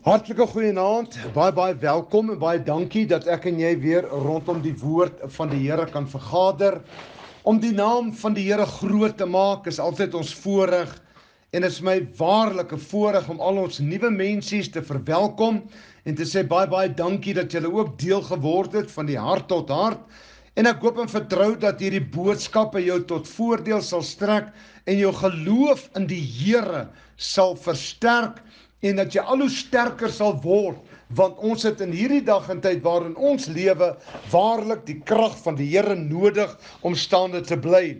Hartlike goeienaand. Baie baie welkom en baie dankie dat ek en jy weer rondom die woord van die Here kan vergader. Om die naam van die Here groot te maak is altyd ons voorreg en is my waarlike voorreg om al ons nuwe mensies te verwelkom en te sê baie baie dankie dat julle ook deel geword het van die hart tot hart. En ek hoop en vertrou dat hierdie boodskappe jou tot voordeel sal strek en jou geloof in die Here sal versterk en dat jy al hoe sterker sal word want ons het in hierdie dag en tyd waarin ons lewe waarlik die krag van die Here nodig om staande te bly.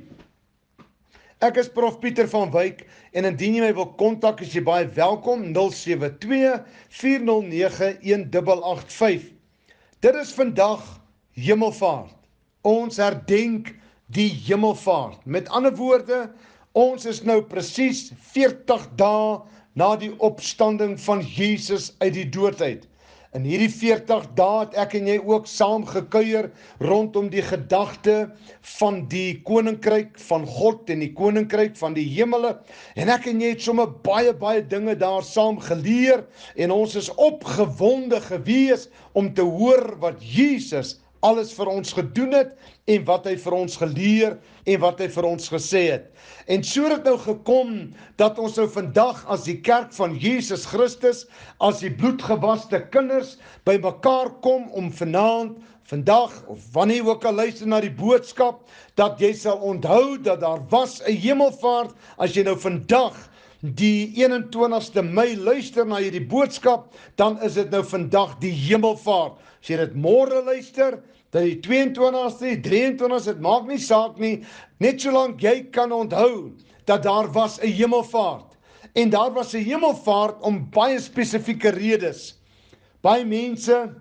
Ek is Prof Pieter van Wyk en indien jy my wil kontak is jy baie welkom 072 409 1885. Dit is vandag Hemelvaart. Ons herdenk die Hemelvaart. Met ander woorde, ons is nou presies 40 dae na die opstanding van Jesus uit die dood uit. In hierdie 40 dae het ek en jy ook saam gekuier rondom die gedagte van die koninkryk van God en die koninkryk van die hemele en ek en jy het sommer baie baie dinge daar saam geleer en ons is opgewonde gewees om te hoor wat Jesus alles vir ons gedoen het en wat hy vir ons geleer en wat hy vir ons gesê het. En so het nou gekom dat ons nou vandag as die kerk van Jesus Christus as die bloedgewaste kinders bymekaar kom om vanaand vandag of wanneer ook al luister na die boodskap dat jy sal onthou dat daar was 'n hemelvaart as jy nou vandag die 21ste Mei luister na hierdie boodskap, dan is dit nou vandag die hemelvaart. As jy dit môre luister, dan die 22ste, 23ste, dit maak nie saak nie, net solank jy kan onthou dat daar was 'n hemelvaart. En daar was 'n hemelvaart om baie spesifieke redes. Baie mense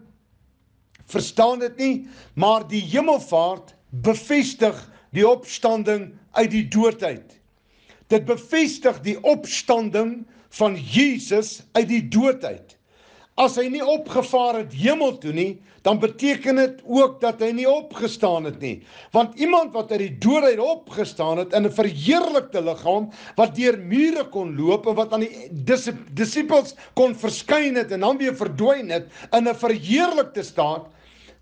verstaan dit nie, maar die hemelvaart bevestig die opstanding uit die dood uit. Dit bevestig die opstanding van Jesus uit die dood uit. As hy nie opgevaar het hemel toe nie, dan beteken dit ook dat hy nie opgestaan het nie. Want iemand wat uit die dood uit opgestaan het in 'n verheerlikte liggaam wat deur mure kon loop en wat aan die disippels kon verskyn het en dan weer verdwyn het in 'n verheerlikte staat,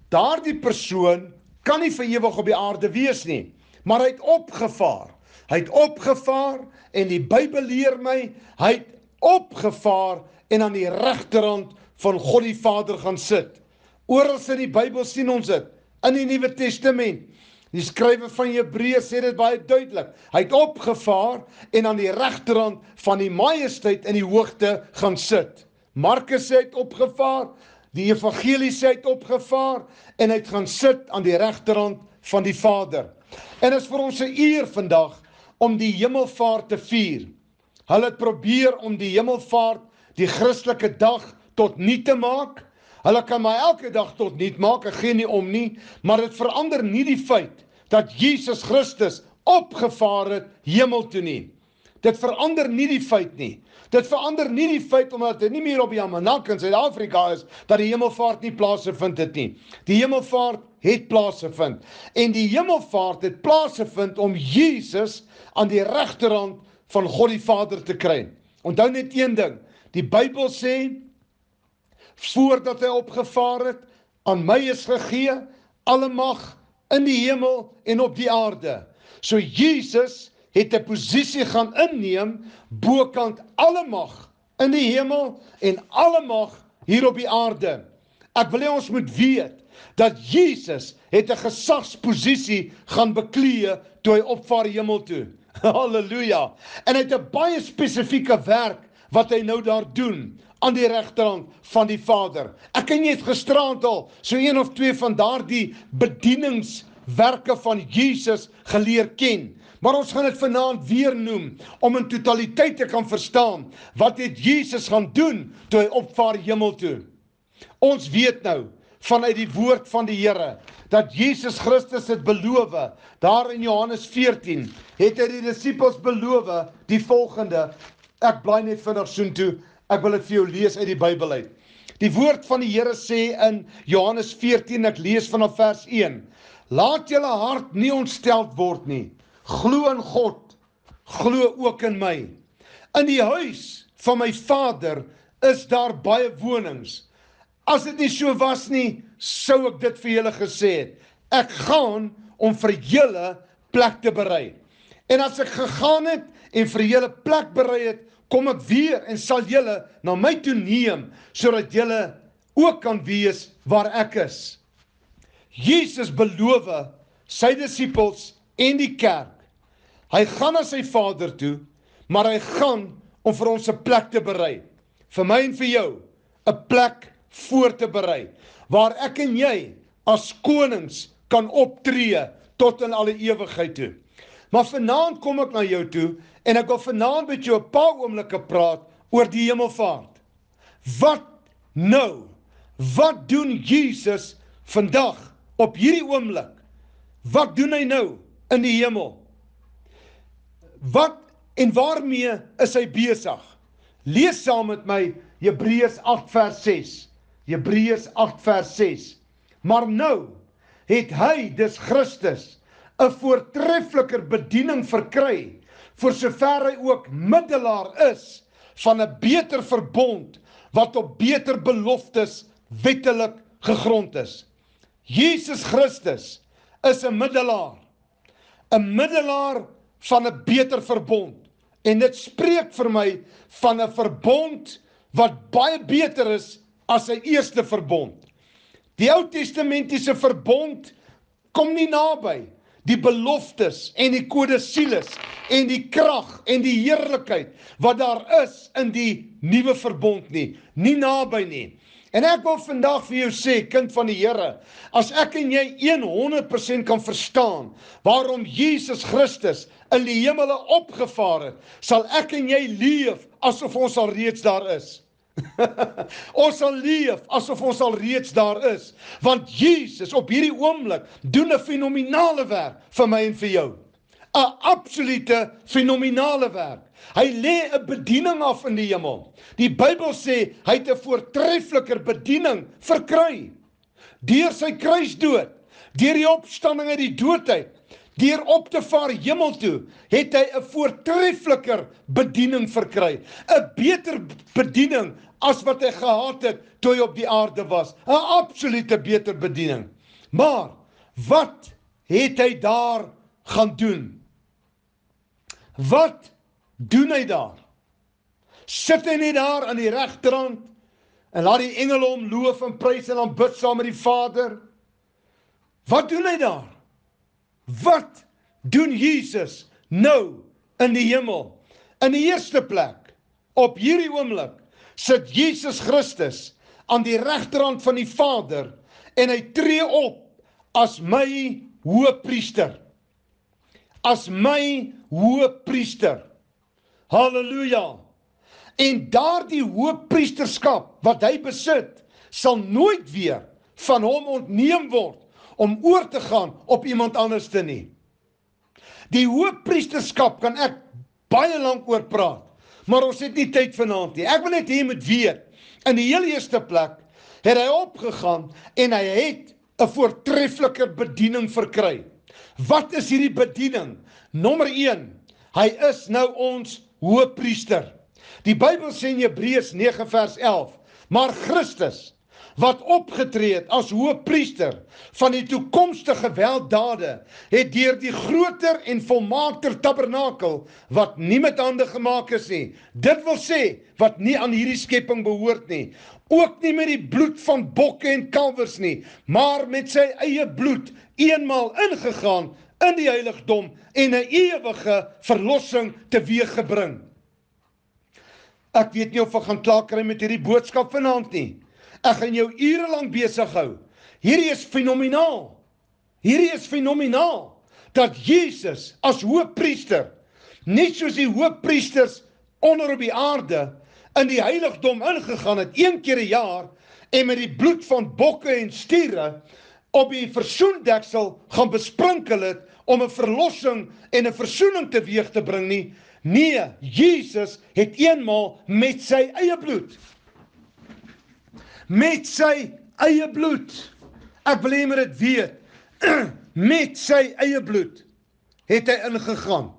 daardie persoon kan nie vir ewig op die aarde wees nie, maar hy het opgevaar. Hy het opgevaar en die Bybel leer my, hy het opgevaar en aan die regterhand van God die Vader gaan sit. Oral in die Bybel sien ons dit in die Nuwe Testament. Die skrywer van Hebreërs sê dit baie duidelik. Hy het opgevaar en aan die regterhand van die Majesteit in die hoogte gaan sit. Markus sê hy het opgevaar, die Evangelie sê hy het opgevaar en hy het gaan sit aan die regterhand van die Vader. En is vir ons 'n eer vandag om die hemelvaart te vier. Hulle het probeer om die hemelvaart, die Christelike dag tot nuut te maak. Hulle kan maar elke dag tot nuut maak, ek gee nie om nie, maar dit verander nie die feit dat Jesus Christus opgevaar het hemel toe nie. Dit verander nie die feit nie. Dit verander nie die feit omdat dit nie meer op die Amanak in Suid-Afrika is dat die hemelvaart nie plaasgevind het nie. Die hemelvaart het plaasgevind en die hemelvaart het plaasgevind om Jesus aan die regterhand van God die Vader te kry. Onthou net een ding. Die Bybel sê voordat hy opgevaar het, aan my is gegee alle mag in die hemel en op die aarde. So Jesus het 'n posisie gaan inneem bokant alle mag in die hemel en alle mag hier op die aarde. Ek wil hê ons moet weet dat Jesus het 'n gesagsposisie gaan beklee toe hy opvaar hemel toe. Halleluja. En hy het 'n baie spesifieke werk wat hy nou daar doen aan die regterhand van die Vader. Ek ken jy het gisterand al so een of twee van daardie bedieningswerke van Jesus geleer ken. Maar ons gaan dit vanaand weer noem om in totaliteit te kan verstaan wat het Jesus gaan doen toe hy opvaar hemel toe. Ons weet nou vanuit die woord van die Here dat Jesus Christus het beloof daar in Johannes 14 het hy die disippels beloof die volgende ek bly net vinnig soontoe ek wil dit vir jou lees uit die Bybel uit die woord van die Here sê in Johannes 14 ek lees vanaf vers 1 laat julle hart nie ontsteld word nie Glo in God, glo ook in my. In die huis van my Vader is daar baie wonings. As dit nie so was nie, sou ek dit vir julle gesê het. Ek gaan om vir julle plek te berei. En as ek gegaan het en vir julle plek berei het, kom ek weer en sal julle na my toe neem sodat julle ook kan wees waar ek is. Jesus beloof sy disippels en die kerk. Hy gaan na sy Vader toe, maar hy gaan om vir ons 'n plek te berei. Vir my en vir jou 'n plek voor te berei waar ek en jy as konings kan optree tot in alle ewigheid toe. Maar vanaand kom ek na jou toe en ek wil vanaand met jou 'n paar oomblikke praat oor die hemelvaart. Wat nou? Wat doen Jesus vandag op hierdie oomblik? Wat doen hy nou in die hemel? Wat en waarmee is hy besig? Lees saam met my Hebreërs 8 vers 6. Hebreërs 8 vers 6. Maar nou het hy, dis Christus, 'n voortreffeliker bediening verkry vir sover hy ook middelaar is van 'n beter verbond wat op beter beloftes wettelik gegrond is. Jesus Christus is 'n middelaar. 'n Middelaar van 'n beter verbond. En dit spreek vir my van 'n verbond wat baie beter is as sy eerste verbond. Die Ou Testamentiese verbond kom nie naby die beloftes en die kodesieles en die krag en die heerlikheid wat daar is in die nuwe verbond nie, nie naby nie. En ek wil vandag vir jou sê, kind van die Here, as ek en jy 100% kan verstaan waarom Jesus Christus in die hemele opgevaar het, sal ek en jy leef asof ons al reeds daar is. ons sal leef asof ons al reeds daar is, want Jesus op hierdie oomblik doen 'n fenominale werk vir my en vir jou. 'n Absolute fenominale werk. Hy lê 'n bediening af in die hemel. Die Bybel sê hy het 'n voortreffeliker bediening verkry deur sy kruisdood, deur die opstanding uit die dood uit. Deur op te vaar hemel toe, het hy 'n voortreffeliker bediening verkry, 'n beter bediening as wat hy gehad het toe hy op die aarde was. 'n Absolute beter bediening. Maar wat het hy daar gaan doen? Wat doen hy daar? Sit hy net daar aan die regterrand en laat die engele hom loof en prys en aanbid saam met die Vader? Wat doen hy daar? Wat doen Jesus nou in die hemel? In die eerste plek, op hierdie oomblik sit Jesus Christus aan die regterhand van die Vader en hy tree op as my hoëpriester. As my hoëpriester. Halleluja. En daardie hoëpriesterskap wat hy besit, sal nooit weer van hom ontneem word om oor te gaan op iemand anders te nie. Die hoëpriesterskap kan ek baie lank oor praat. Maar ons het nie tyd vanaand nie. Ek wil net hê jy moet weet, in die heel eerste plek het hy opgegaan en hy het 'n voortreffeliker bediening verkry. Wat is hierdie bediening? Nommer 1. Hy is nou ons hoëpriester. Die Bybel sê in Hebreërs 9 vers 11, maar Christus wat opgetree het as hoëpriester van die toekomstige welddade het deur die groter en volmaakter tabernakel wat nie met hande gemaak is nie dit wil sê wat nie aan hierdie skepping behoort nie ook nie met die bloed van bokke en kalwers nie maar met sy eie bloed eenmaal ingegaan in die heiligdom en 'n ewige verlossing teweeggebring ek weet nie of ek gaan klaar kry met hierdie boodskap vanaand nie Ek gaan jou ure lank besig hou. Hierdie is fenomenaal. Hierdie is fenomenaal dat Jesus as hoëpriester net soos die hoëpriesters onder op die aarde in die heiligdom ingegaan het een keer 'n jaar en met die bloed van bokke en stiere op die versoendeksel gaan besprinkel het om 'n verlossing en 'n versoening teweeg te bring nie. Nee, Jesus het eenmaal met sy eie bloed met sy eie bloed. Ek wil hê moet dit weet. met sy eie bloed het hy ingegaan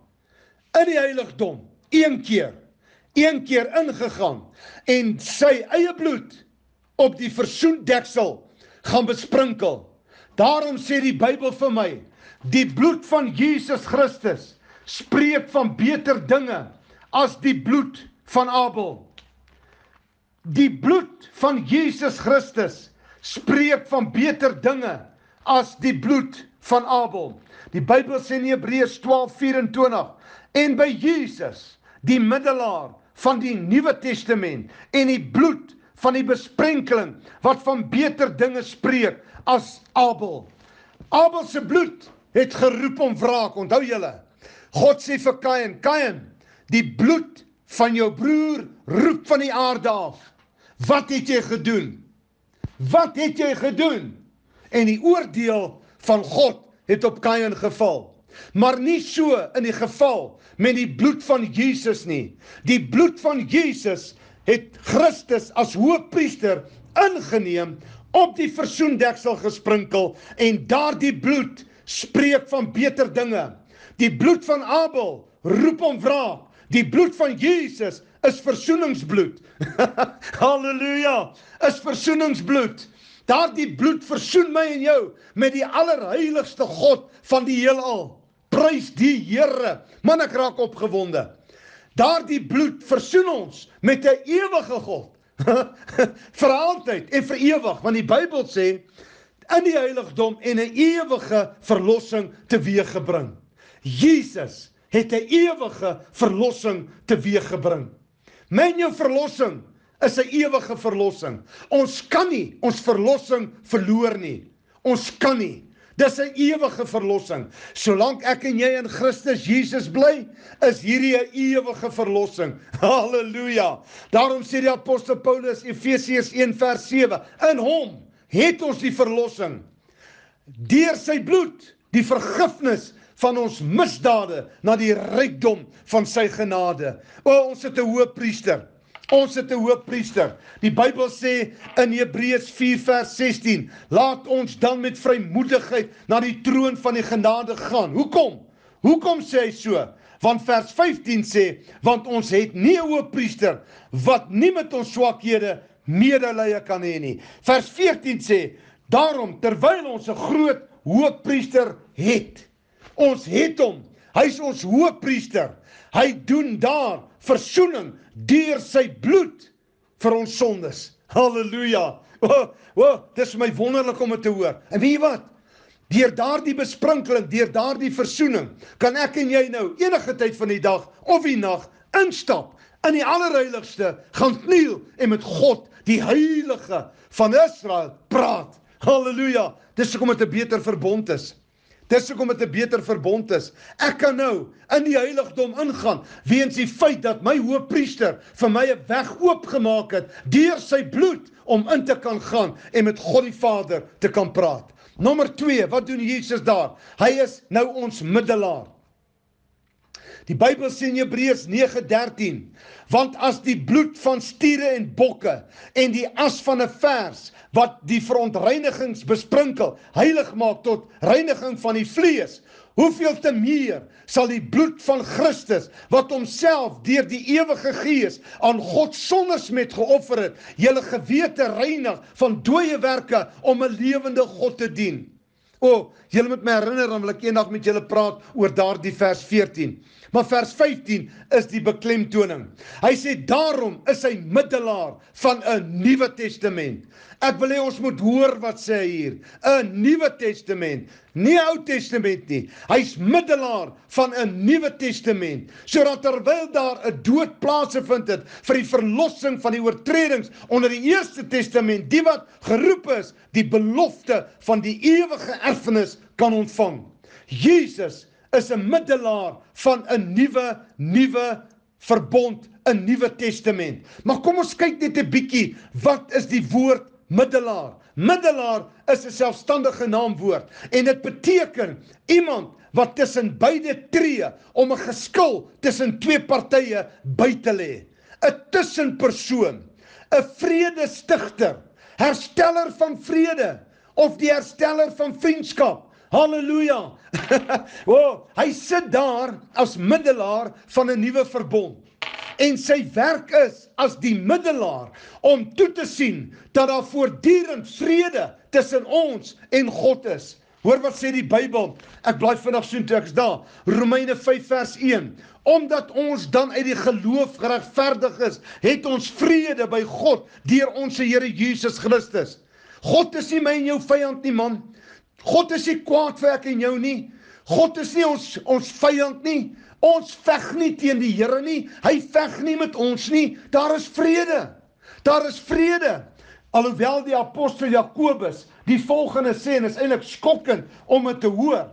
in die heiligdom een keer een keer ingegaan en sy eie bloed op die versoendeksel gaan besprinkel. Daarom sê die Bybel vir my, die bloed van Jesus Christus spreek van beter dinge as die bloed van Abel. Die bloed van Jesus Christus spreek van beter dinge as die bloed van Abel. Die Bybel sê in Hebreërs 12:24 en by Jesus, die middelaar van die Nuwe Testament en die bloed van die besprenkeling wat van beter dinge spreek as Abel. Abel se bloed het geroep om wraak, onthou julle. God sê vir Kain, Kain, die bloed van jou broer roep van die aarde af. Wat het jy gedoen? Wat het jy gedoen? En die oordeel van God het op Kain geval. Maar nie so in die geval met die bloed van Jesus nie. Die bloed van Jesus het Christus as hoëpriester ingeneem op die versoendeksel gesprinkel en daardie bloed spreek van beter dinge. Die bloed van Abel roep om wraak. Die bloed van Jesus is versoeningsbloed. Halleluja. Is versoeningsbloed. Daardie bloed versoen my en jou met die allerheiligste God van die heelal. Prys die Here. Man ek raak opgewonde. Daardie bloed versoen ons met 'n ewige God. vir altyd en vir ewig, want die Bybel sê in die heiligdom en 'n ewige verlossing teweeggebring. Jesus het 'n ewige verlossing teweeggebring. Men jou verlossing is 'n ewige verlossing. Ons kan nie ons verlossing verloor nie. Ons kan nie. Dis 'n ewige verlossing. Solank ek en jy in Christus Jesus bly, is hierdie 'n ewige verlossing. Halleluja. Daarom sê die apostel Paulus Efesiërs 1 vers 7, in hom het ons die verlossing deur sy bloed, die vergifnis van ons misdade na die rykdom van sy genade. O, ons het 'n hoëpriester. Ons het 'n hoofpriester. Die Bybel sê in Hebreërs 4 vers 16: "Laat ons dan met vrymoedigheid na die troon van die genade gaan." Hoekom? Hoekom sê hy so? Want vers 15 sê: "Want ons het nie 'n hoofpriester wat nie met ons swakhede medelee kan hê nie." Vers 14 sê: "Daarom terwyl ons 'n groot hoofpriester het, ons het hom. Hy's ons hoofpriester. Hy doen daar verzoening deur sy bloed vir ons sondes. Halleluja. O, oh, o, oh, dis my wonderlik om dit te hoor. En weet jy wat? Deur daardie besprinkeling, deur daardie verzoening, kan ek en jy nou enige tyd van die dag of die nag instap in die allerheiligste, gaan kniel en met God, die heilige van Israel, praat. Halleluja. Dis hoekom dit 'n beter verbond is. Dis hoekom dit 'n beter verbond is. Ek kan nou in die heiligdom ingaan weens die feit dat my hoëpriester vir my 'n weg oopgemaak het deur sy bloed om in te kan gaan en met God die Vader te kan praat. Nommer 2, wat doen Jesus daar? Hy is nou ons middelaar. Die Bybel sê in Hebreërs 9:13, want as die bloed van stiere en bokke en die as van 'n vers wat die verontreinigings besprinkel, heilig maak tot reiniging van die vlees, hoeveel te meer sal die bloed van Christus wat homself deur die ewige Gees aan God sondes met geoffer het, julle gewete reinig van dooie werke om 'n lewende God te dien. O, oh, julle moet my herinner dan wil ek eendag met julle praat oor daardie vers 14. Maar vers 15 is die beklemtoning. Hy sê daarom is hy middelaar van 'n nuwe testament. Ek wil hê ons moet hoor wat sê hy hier. 'n Nuwe testament, nie Ou Testament nie. Hy's middelaar van 'n nuwe testament, sodat terwyl daar 'n dood plaasgevind het vir die verlossing van die oortredings onder die Eerste Testament, die wat geroep is, die belofte van die ewige erfenis kan ontvang. Jesus is 'n middelaar van 'n nuwe nuwe verbond, 'n nuwe testament. Maar kom ons kyk net 'n bietjie, wat is die woord middelaar. Middelaar is 'n selfstandige naamwoord en dit beteken iemand wat tussen beide tree om 'n geskil tussen twee partye by te lê. 'n Tussenpersoon, 'n vredestigter, hersteller van vrede of die hersteller van vriendskap. Halleluja. o, oh, hy sit daar as middelaar van 'n nuwe verbond. En sy werk is as die middelaar om toe te sien dat daar voortdurend vrede tussen ons en God is. Hoor wat sê die Bybel. Ek bly vinnig soontoe ek's daar. Romeine 5 vers 1. Omdat ons dan uit die geloof geregverdig is, het ons vrede by God deur ons Here Jesus Christus. God is nie my en jou vyand nie, man. God is nie kwaad vir ek en jou nie. God is nie ons ons vyand nie. Ons veg nie teen die Here nie. Hy veg nie met ons nie. Daar is vrede. Daar is vrede. Alhoewel die apostel Jakobus die volgende sê en is eintlik skokkend om dit te hoor.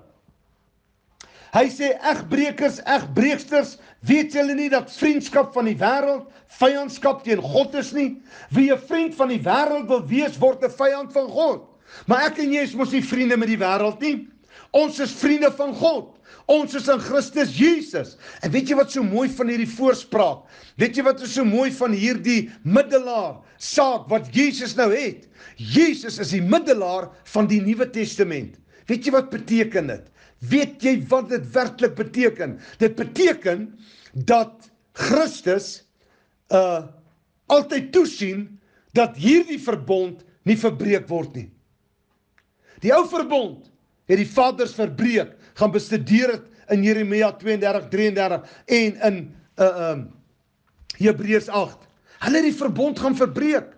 Hy sê egbreekers, egbreeksters, weet julle nie dat vriendskap van die wêreld vyandskap teen God is nie? Wie 'n vriend van die wêreld wil wees, word 'n vyand van God. Maar ek en jy is mos nie vriende met die wêreld nie. Ons is vriende van God. Ons is in Christus Jesus. En weet jy wat so mooi van hierdie voorspraak? Weet jy wat is so mooi van hierdie middelaar saak wat Jesus nou het? Jesus is die middelaar van die Nuwe Testament. Weet jy wat beteken dit? Weet jy wat dit werklik beteken? Dit beteken dat Christus uh altyd toesien dat hierdie verbond nie verbreek word nie. Die ou verbond het die vaders verbreek, gaan bestudeer dit in Jeremia 32 33 en in uh um Hebreërs 8. Hulle het die verbond gaan verbreek.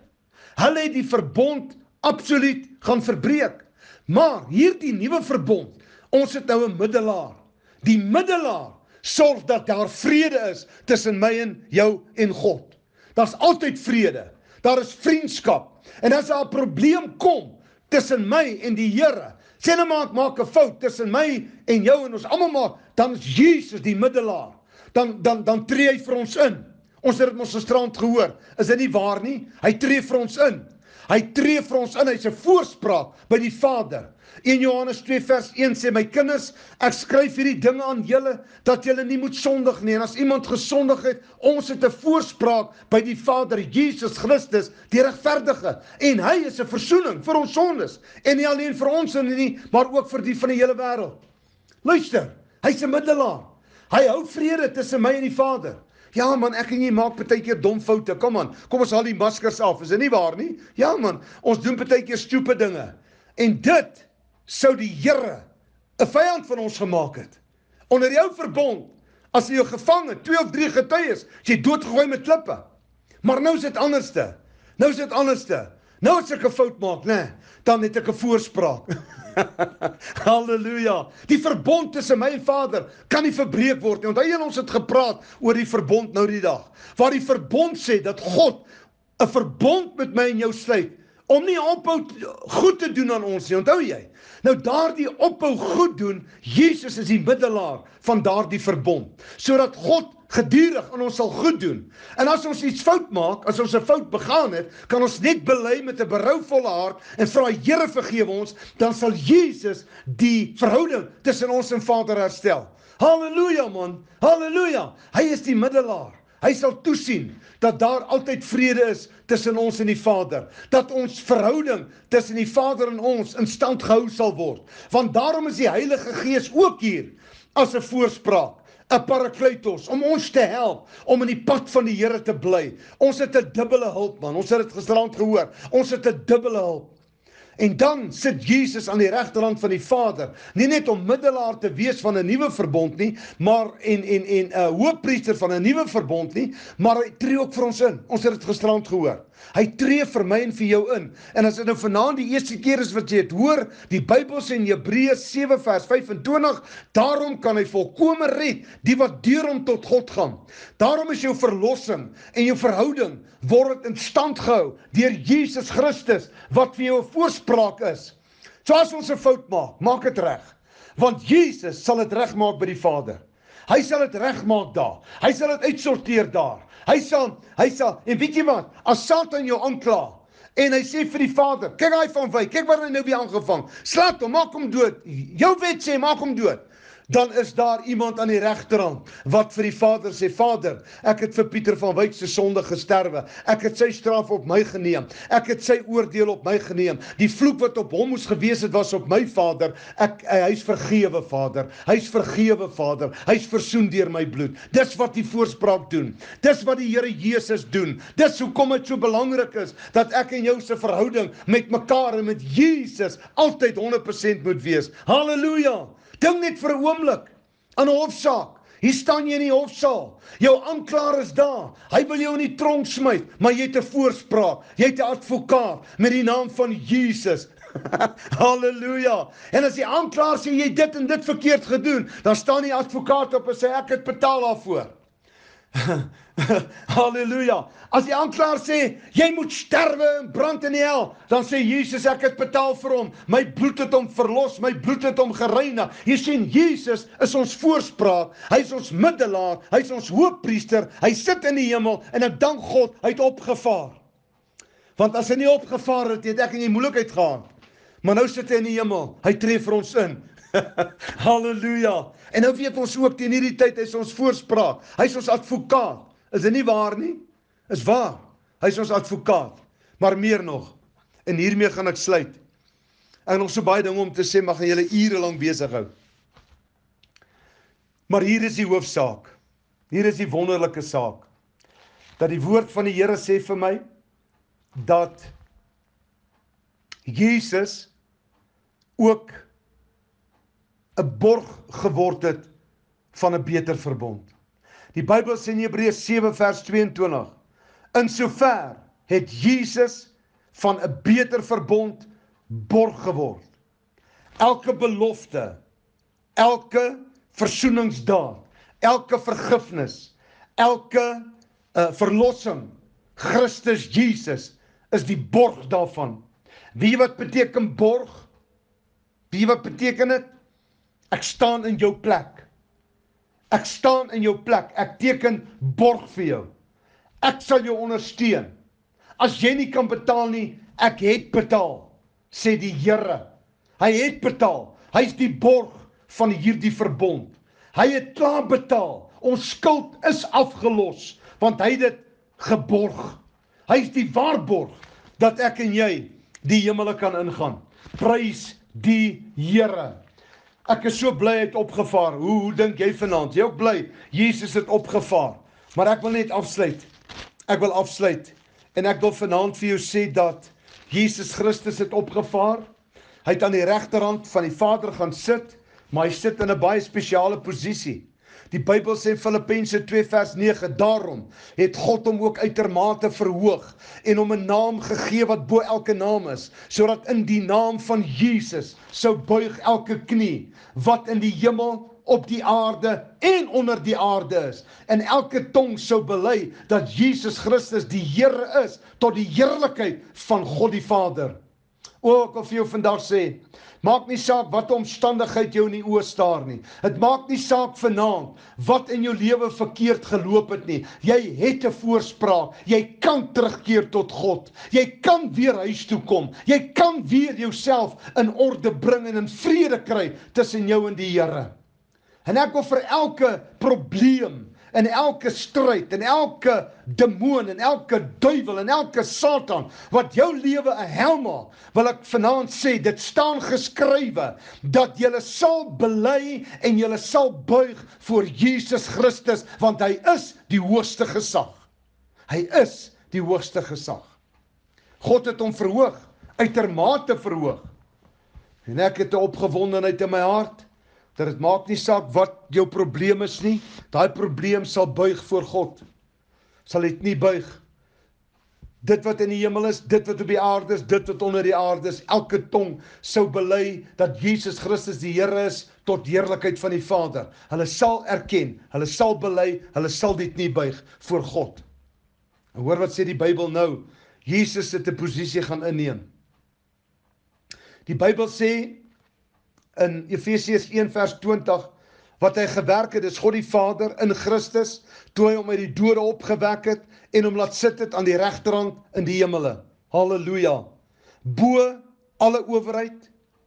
Hulle het die verbond absoluut gaan verbreek. Maar hierdie nuwe verbond, ons het nou 'n middelaar. Die middelaar sorg dat daar vrede is tussen my en jou en God. Daar's altyd vrede. Daar is vriendskap. En as daar 'n probleem kom tussen my en die Here, sê nou maar ek maak 'n fout tussen my en jou en ons almal maar, dan is Jesus die middelaar. Dan dan dan tree hy vir ons in. Ons het dit mos gisterand gehoor. Is dit nie waar nie? Hy tree vir ons in. Hy tree vir ons in. Hy's 'n voorspraak by die Vader. 1 Johannes 2 vers 1 sê my kinders, ek skryf hierdie dinge aan julle dat julle nie moet sondig nie. En as iemand gesondig het, ons het 'n voorspraak by die Vader, Jesus Christus, die regverdige. En hy is 'n verzoening vir ons sondes en nie alleen vir ons nie, maar ook vir die van die hele wêreld. Luister, hy's 'n middelaar. Hy hou vrede tussen my en die Vader. Ja man, ek en jy maak baie keer dom foute. Kom aan, kom ons haal die maskers af. Is dit nie waar nie? Ja man, ons doen baie keer stupide dinge. En dit sou die Here 'n vyand van ons gemaak het. Onder jou verbond, as jy jou gevang het, twee of drie getuies, jy doodgegooi met klippe. Maar nou is dit anderste. Nou is dit anderste. Nou as ek 'n fout maak, nê, nee, dan het ek 'n voorspraak. Halleluja. Die verbond tussen my en Vader kan nie verbreek word nie. Onthou jy ons het gepraat oor die verbond nou die dag. Waar die verbond sê dat God 'n verbond met my en jou sluit om nie ophou goed te doen aan ons nie. Onthou jy? Nou daardie ophou goed doen, Jesus is die middelaar van daardie verbond, sodat God gedurig aan ons sal goed doen. En as ons iets fout maak, as ons 'n fout begaan het, kan ons net bely met 'n berouvolle hart en vra Here vergewe ons, dan sal Jesus die verhouding tussen ons en Vader herstel. Halleluja man. Halleluja. Hy is die middelaar. Hy sal toesien dat daar altyd vrede is tussen ons en die Vader, dat ons verhouding tussen die Vader en ons in stand gehou sal word. Want daarom is die Heilige Gees ook hier as 'n voorspraak. 'n parakletos om ons te help om in die pad van die Here te bly. Ons het 'n dubbele hulp man. Ons het dit gisterand gehoor. Ons het 'n dubbele hulp. En dan sit Jesus aan die regterhand van die Vader, nie net om middelaar te wees van 'n nuwe verbond nie, maar en en en 'n uh, hoofpriester van 'n nuwe verbond nie, maar hy tree ook vir ons in. Ons het dit gisterand gehoor. Hy tree vir my en vir jou in. En as dit nou vanaand die eerste keer is wat jy dit hoor, die Bybel sê in Hebreërs 7 vers 25, daarom kan hy volkome red die wat deur hom tot God gaan. Daarom is jou verlossing en jou verhouding word in stand gehou deur Jesus Christus wat vir jou 'n voorspraak is. So as ons 'n fout maak, maak dit reg. Want Jesus sal dit regmaak by die Vader. Hy sal dit regmaak daar. Hy sal dit uitsorteer daar. Hy sal hy sal en weet jy wat? As Satan jou aankla en hy sê vir die Vader, kyk hy van wy, kyk wat hy nou weer aangevang. Slaat hom, maak hom dood. Jou wet sê maak hom dood. Dan is daar iemand aan die regterhand wat vir die Vader sê: "Vader, ek het vir Pieter van Wyk se sonde gesterwe. Ek het sy straf op my geneem. Ek het sy oordeel op my geneem. Die vloek wat op hom moes gewees het was op my Vader. Ek eh, hy's vergewe, Vader. Hy's vergewe, Vader. Hy's versoen deur my bloed." Dis wat die voorspraak doen. Dis wat die Here Jesus doen. Dis hoekom dit so belangrik is dat ek en jou se verhouding met mekaar en met Jesus altyd 100% moet wees. Halleluja. Dink net vir 'n oomblik aan 'n hofsaak. Hier staan jy in die hofsaal. Jou aanklaer is daar. Hy wil jou in die tronk smyt, maar jy het 'n voorspraak. Jy het 'n advokaat met die naam van Jesus. Halleluja. En as die aanklaer sê jy dit en dit verkeerd gedoen, dan staan die advokaat op en sê ek het betaal daarvoor. Halleluja. As die aanklaer sê jy moet sterwe en brand in die hel, dan sê Jesus ek het betaal vir hom. My bloed het hom verlos, my bloed het hom gereinig. Jy sien Jesus is ons voorspraak. Hy's ons middelaar, hy's ons hoofpriester. Hy sit in die hemel en ek dank God hy het opgevaar. Want as hy nie opgevaar het, het ek in die moeilikheid gaan. Maar nou sit hy in die hemel. Hy tree vir ons in. Halleluja. En nou weet ons ook teen hierdie tyd hy's ons voorspraak. Hy's ons advokaat. Is dit nie waar nie? Is waar. Hy's ons advokaat. Maar meer nog. En hiermee gaan ek sluit. Ek het nog so baie dinge om te sê, mag julle ure lank besig hou. Maar hier is die hoofsaak. Hier is die wonderlike saak. Dat die woord van die Here sê vir my dat Jesus ook 'n borg geword het van 'n beter verbond. Die Bybel sê in Hebreërs 7 vers 22: In sover het Jesus van 'n beter verbond borg geword. Elke belofte, elke versoeningsdaad, elke vergifnis, elke uh, verlossing, Christus Jesus is die borg daarvan. Wie wat beteken borg? Wie wat beteken dit? Ek staan in jou plek. Ek staan in jou plek. Ek teken borg vir jou. Ek sal jou ondersteun. As jy nie kan betaal nie, ek het betaal, sê die Here. Hy het betaal. Hy's die borg van hierdie verbond. Hy het klaar betaal. Ons skuld is afgelos want hy het dit geborg. Hy's die waarborg dat ek en jy die hemel kan ingaan. Prys die Here. Ek is so bly hy het opgevaar. Hoe hoe dink jy vanaand? Jy ook bly Jesus het opgevaar. Maar ek wil net afsluit. Ek wil afsluit en ek wil vanaand vir jou sê dat Jesus Christus het opgevaar. Hy het aan die regterhand van die Vader gaan sit, maar hy sit in 'n baie spesiale posisie. Die Bybel sê Filippense 2 vers 9 daarom het God hom ook uitermate verhoog en hom 'n naam gegee wat bo elke naam is sodat in die naam van Jesus sou buig elke knie wat in die hemel op die aarde en onder die aarde is en elke tong sou bely dat Jesus Christus die Here is tot die heerlikheid van God die Vader. O, ek wil vir jou vandag sê, maak nie saak wat omstandigheid jou in die oë staar nie. Dit maak nie saak vanaand wat in jou lewe verkeerd geloop het nie. Jy het 'n voorspraak. Jy kan terugkeer tot God. Jy kan weer huis toe kom. Jy kan weer jouself in orde bring en in vrede kry tussen jou en die Here. En ek wil vir elke probleem in elke stryd en elke demoon en elke duiwel en elke satan wat jou lewe 'n hel maak wil ek vanaand sê dit staan geskrywe dat jy sal bely en jy sal buig voor Jesus Christus want hy is die hoogste gesag. Hy is die hoogste gesag. God het hom verhoog uitermate verhoog. En ek het 'n opgewondenheid in my hart dit maak nie saak wat jou probleem is nie, daai probleem sal buig voor God. Sal dit nie buig. Dit wat in die hemel is, dit wat op die aarde is, dit wat onder die aarde is, elke tong sou bely dat Jesus Christus die Here is tot heerlikheid van die Vader. Hulle sal erken, hulle sal bely, hulle sal dit nie buig voor God. En hoor wat sê die Bybel nou? Jesus het 'n posisie gaan inneem. Die Bybel sê in Efesiërs 1 vers 20 wat hy gewerk het, is God die Vader in Christus toe hy hom uit die dode opgewek het en hom laat sit het aan die regterhand in die hemele. Halleluja. Bo alle owerheid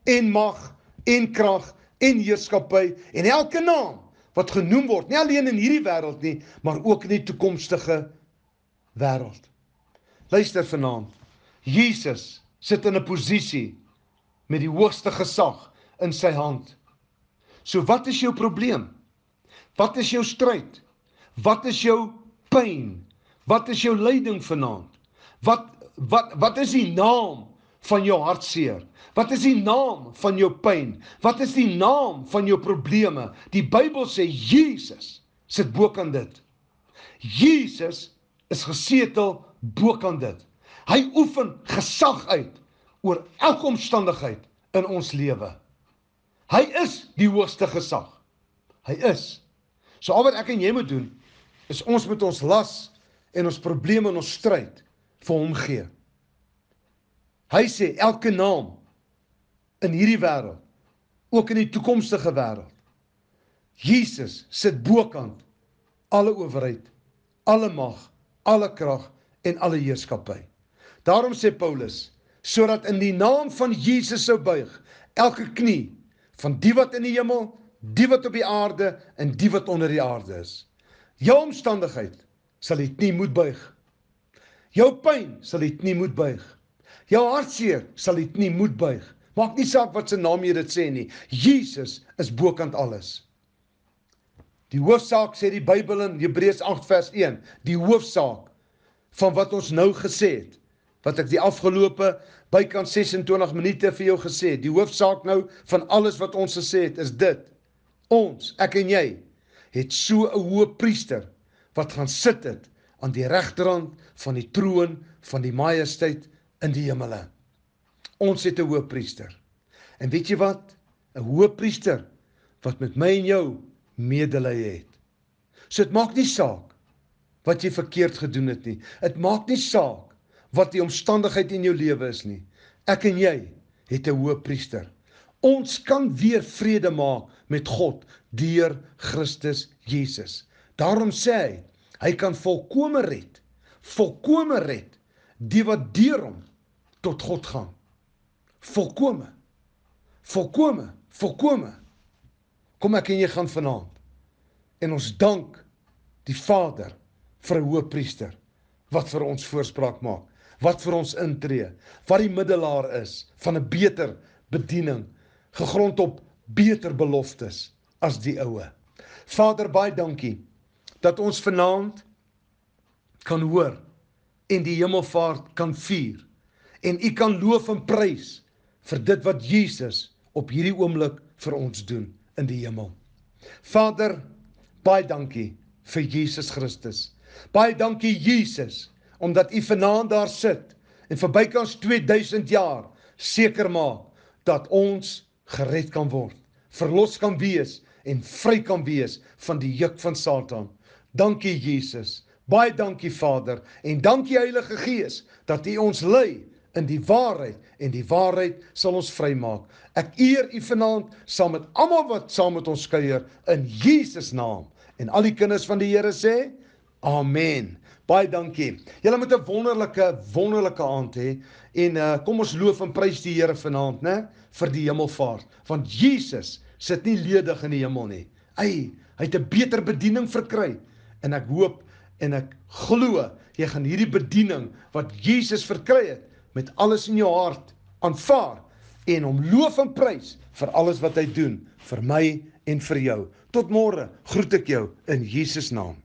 en mag en krag en heerskappy en elke naam wat genoem word, nie alleen in hierdie wêreld nie, maar ook in die toekomstige wêreld. Luister vanaand. Jesus sit in 'n posisie met die hoogste gesag in sy hand. So wat is jou probleem? Wat is jou stryd? Wat is jou pyn? Wat is jou lyding vanaand? Wat wat wat is die naam van jou hartseer? Wat is die naam van jou pyn? Wat is die naam van jou probleme? Die Bybel sê Jesus sit bo kan dit. Jesus is gesetel bo kan dit. Hy oefen gesag uit oor elke omstandigheid in ons lewe. Hy is die hoogste gesag. Hy is. So al wat ek en jy moet doen is ons moet ons las en ons probleme en ons stryd vir hom gee. Hy sê elke naam in hierdie wêreld, ook in die toekomstige wêreld. Jesus sit bokant alle owerheid, alle mag, alle krag en alle heerskappy. Daarom sê Paulus, sodat in die naam van Jesus sou buig elke knie van die wat in die hemel, die wat op die aarde en die wat onder die aarde is. Jou omstandigheid sal dit nie moet buig. Jou pyn sal dit nie moet buig. Jou hartseer sal dit nie moet buig. Maak nie saak wat se naam jy dit sê nie. Jesus is bokant alles. Die hoofsaak sê die Bybel in Hebreërs 8 vers 1, die hoofsaak van wat ons nou gesê het, wat ek die afgelope bykant 26 minute vir jou gesê het, die hoofsaak nou van alles wat ons gesê het is dit. Ons, ek en jy, het so 'n hoë priester wat gaan sit het aan die regterrand van die troon van die majesteit in die hemele. Ons het 'n hoëpriester. En weet jy wat? 'n Hoëpriester wat met my en jou medelee het. So dit maak nie saak wat jy verkeerd gedoen het nie. Dit maak nie saak wat die omstandigheid in jou lewe is nie. Ek en jy het 'n hoëpriester. Ons kan weer vrede maak met God deur Christus Jesus. Daarom sê hy, hy kan volkome red. Volkome red die wat deur hom tot God gaan volkome. Volkome, volkome. Kom ek en jy gaan vanaand. En ons dank die Vader vir 'n hoëpriester wat vir ons voorspraak maak, wat vir ons intree, wat die middelaar is van 'n beter bediening gegrond op beter beloftes as die oue. Vader, baie dankie dat ons vanaand kan hoor en die hemelvaart kan vier en u kan loof en prys vir dit wat Jesus op hierdie oomblik vir ons doen in die hemel. Vader, baie dankie vir Jesus Christus. Baie dankie Jesus omdat u vanaand daar sit en verbykans 2000 jaar seker maak dat ons gered kan word, verlos kan wees en vry kan wees van die juk van Satan. Dankie Jesus. Baie dankie Vader en dankie Heilige Gees dat U ons lei in die waarheid en die waarheid sal ons vrymaak. Ek eer U vanaand saam met almal wat saam met ons kuier in Jesus naam. En al die kinders van die Here sê amen. Baie dankie. Julle moet 'n wonderlike wonderlike aand hê en uh, kom ons loof en prys die Here vanaand, né, vir die hemelvaart, want Jesus sit nie ledig in die hemel nie. Hy, hy het 'n beter bediening verkry en ek hoop en ek glo jy gaan hierdie bediening wat Jesus verkry het met alles in jou hart aanvaar en hom loof en prys vir alles wat hy doen vir my en vir jou. Tot môre groet ek jou in Jesus naam.